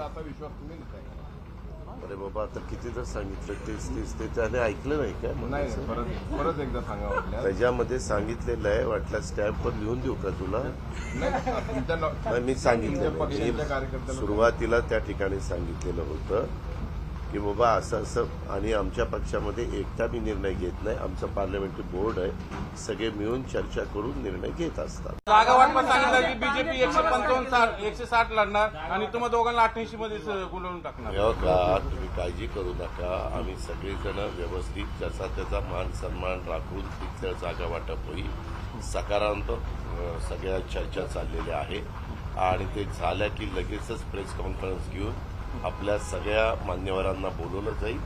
आता विश्वास तुम्ही नाही अरे बाबा आता किती तर सांगितलं तेच तेच ते त्याने ऐकलं नाही काय नाही म्हणायचं? परत परत एकदा सांगा त्याच्यामध्ये सांगितलेलं आहे वाटल्या स्टॅम्पवर लिहून देऊ का तुला? नाही तुमच्या न- नाही, मी सांगितलं तुमच्या पक्षाच्या मी कार्यकर्त्याला सुरुवातीला त्या ठिकाणी सांगितलेलं होतं. की बाबा असं असं आणि आमच्या पक्षामध्ये एकटा मी निर्णय घेत नाही. आमचं पार्लमेंटरी बोर्ड आहे. सगळे मिळून चर्चा करून निर्णय घेत असतात. जागा वाटपात सांगितलं की बीजेपी एकशे पंचावन्न साठ एकशे साठ लढणार आणि तुम्हा दोघांना अठ्ठ्याऐंशी मध्येच गुंतवून टाकणार. हो का? तुम्ही काळजी करू नका. आम्ही सगळेजण व्यवस्थित ज्याचा त्याचा मान सन्मान राखून तिथल्या जागा वाटप होईल सकारात्मक सगळ्या चर्चा चाललेल्या आहे. आणि ते झाल्या की लगेचच प्रेस कॉन्फरन्स घेऊन आपल्या सगळ्या मान्यवरांना बोलवलं जाईल.